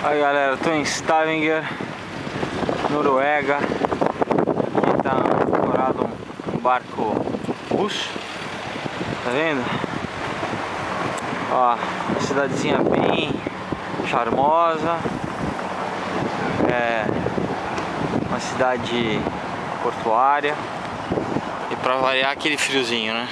Aí galera, estou em Stavanger, Noruega. Aqui está ancorado um barco russo. Tá vendo? Ó, cidadezinha bem charmosa. É uma cidade portuária. E para variar aquele friozinho, né?